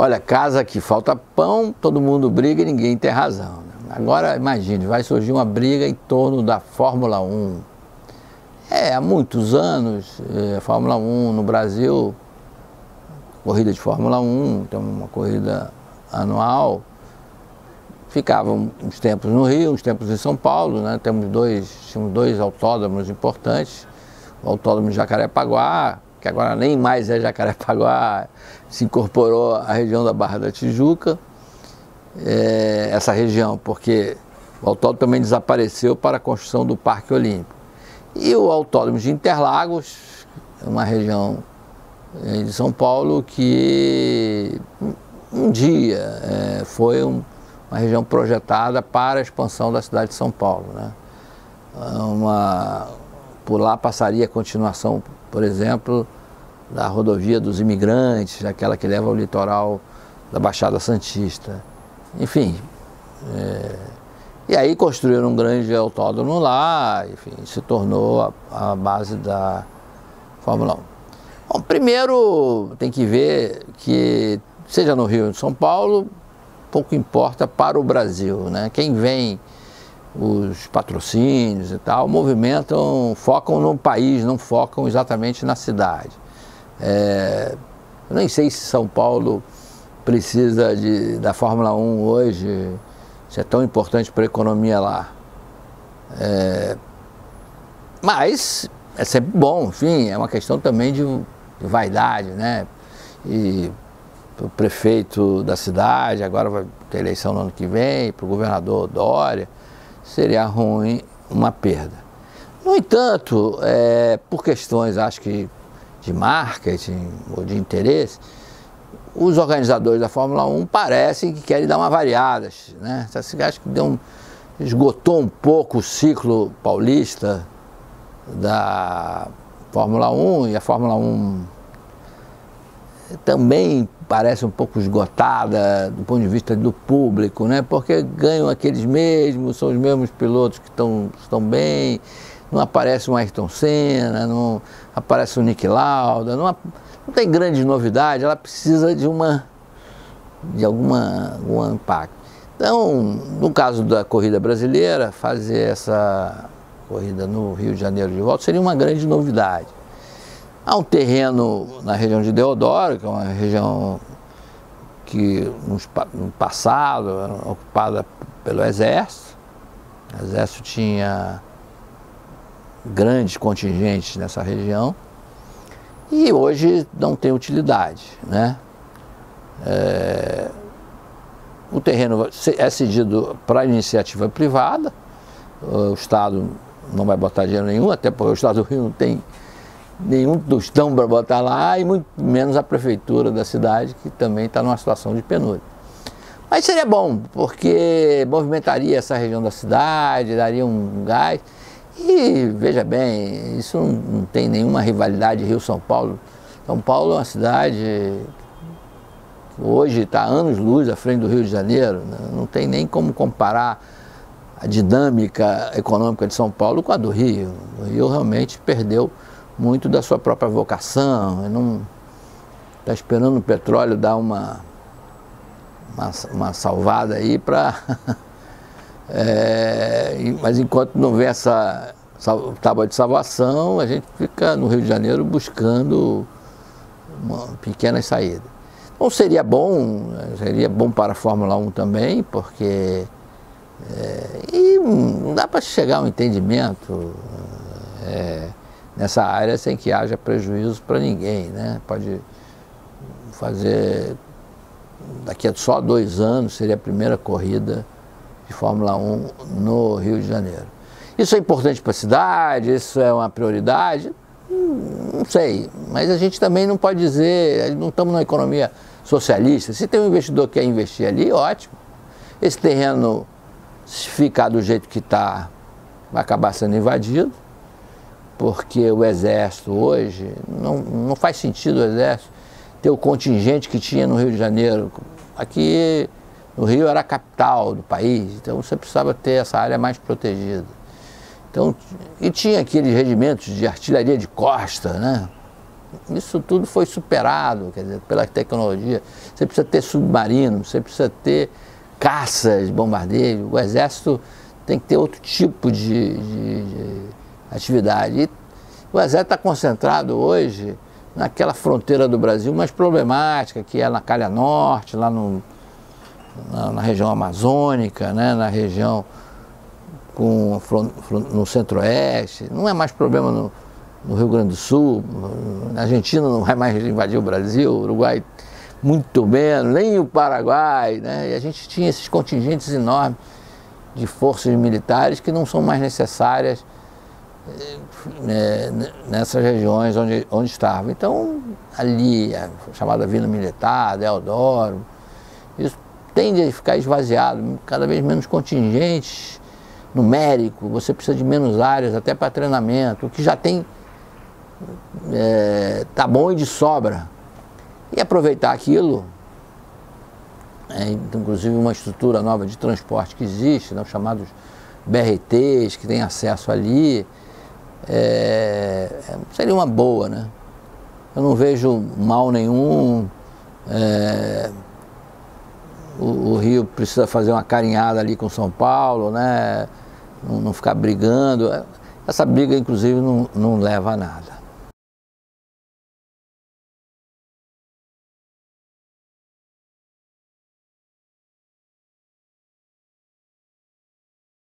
olha, casa que falta pão, todo mundo briga e ninguém tem razão. Né? Agora, imagine, vai surgir uma briga em torno da Fórmula 1. É, há muitos anos, é, a Fórmula 1 no Brasil, corrida de Fórmula 1, tem uma corrida anual, ficavam uns tempos no Rio, uns tempos em São Paulo, né? Temos dois, tínhamos dois autódromos importantes, o autódromo de Jacarepaguá, que agora nem mais é Jacarepaguá, se incorporou à região da Barra da Tijuca, é, essa região, porque o autódromo também desapareceu para a construção do Parque Olímpico. E o autódromo de Interlagos, uma região é, de São Paulo que um dia é, foi um, uma região projetada para a expansão da cidade de São Paulo. Né? Uma, por lá passaria a continuação, por exemplo, da rodovia dos imigrantes, aquela que leva ao litoral da Baixada Santista. Enfim, é, e aí construíram um grande autódromo lá, enfim, se tornou a, a base da Fórmula 1. Bom, primeiro tem que ver que, seja no Rio ou em São Paulo, pouco importa para o Brasil. Né? Quem vem, os patrocínios e tal, movimentam, focam no país, não focam exatamente na cidade. É, nem sei se São Paulo precisa de, da Fórmula 1 hoje, se é tão importante para a economia lá. É, mas é sempre bom, enfim, é uma questão também de, de vaidade, né? E para o prefeito da cidade, agora vai ter eleição no ano que vem, para o governador Dória, seria ruim uma perda. No entanto, é, por questões, acho que de marketing ou de interesse, os organizadores da Fórmula 1 parecem que querem dar uma variada. Né? Acho que deu um, esgotou um pouco o ciclo paulista da Fórmula 1 e a Fórmula 1 também parece um pouco esgotada do ponto de vista do público, né? Porque ganham aqueles mesmos, são os mesmos pilotos que estão, estão bem, não aparece um Ayrton Senna, não aparece o um Nick Lauda, não, não tem grande novidade, ela precisa de uma de alguma algum impacto. Então, no caso da corrida brasileira, fazer essa corrida no Rio de Janeiro de volta seria uma grande novidade. Há um terreno na região de Deodoro, que é uma região que no passado era ocupada pelo Exército. O Exército tinha grandes contingentes nessa região e hoje não tem utilidade. Né? É, o terreno é cedido para iniciativa privada, o Estado não vai botar dinheiro nenhum, até porque o Estado do Rio não tem nenhum tostão para botar lá e muito menos a prefeitura da cidade, que também está numa situação de penúria. Mas seria bom, porque movimentaria essa região da cidade, daria um gás. E veja bem, isso não, tem nenhuma rivalidade Rio-São Paulo. São Paulo é uma cidade que hoje está anos-luz à frente do Rio de Janeiro, não tem nem como comparar a dinâmica econômica de São Paulo com a do Rio. O Rio realmente perdeu muito da sua própria vocação, não está esperando o petróleo dar uma, uma, uma salvada aí para. é, mas enquanto não vem essa tábua de salvação, a gente fica no Rio de Janeiro buscando uma pequena saída. Então seria bom, seria bom para a Fórmula 1 também, porque é, e não dá para chegar a um entendimento. É, nessa área sem que haja prejuízo para ninguém. Né? Pode fazer, daqui a só dois anos, seria a primeira corrida de Fórmula 1 no Rio de Janeiro. Isso é importante para a cidade? Isso é uma prioridade? Hum, não sei, mas a gente também não pode dizer, não estamos numa economia socialista. Se tem um investidor que quer investir ali, ótimo. Esse terreno, se ficar do jeito que está, vai acabar sendo invadido porque o Exército hoje, não, não faz sentido o Exército ter o contingente que tinha no Rio de Janeiro. Aqui no Rio era a capital do país, então você precisava ter essa área mais protegida. Então, e tinha aqueles regimentos de artilharia de costa, né? Isso tudo foi superado, quer dizer, pela tecnologia. Você precisa ter submarino, você precisa ter caças, bombardeiros. O exército tem que ter outro tipo de, de, de atividade. E o exército está concentrado hoje naquela fronteira do Brasil mais problemática, que é na Calha Norte, lá no, na, na região amazônica, né, na região com, no centro-oeste. Não é mais problema no, no Rio Grande do Sul, na Argentina não vai mais invadir o Brasil, o Uruguai muito menos, nem o Paraguai, né? E a gente tinha esses contingentes enormes de forças militares que não são mais necessárias nessas regiões onde, onde estava. Então, ali, a chamada Vila Militar, Deodoro, isso tende a ficar esvaziado, cada vez menos contingentes numérico, você precisa de menos áreas até para treinamento, o que já tem é, tá bom e de sobra. E aproveitar aquilo, é, inclusive uma estrutura nova de transporte que existe, né, os chamados BRTs, que tem acesso ali, é, seria uma boa, né? Eu não vejo mal nenhum. É, o, o, Rio precisa fazer uma carinhada ali com São Paulo, né? Não, não ficar brigando. Essa briga, inclusive, não, não leva a nada.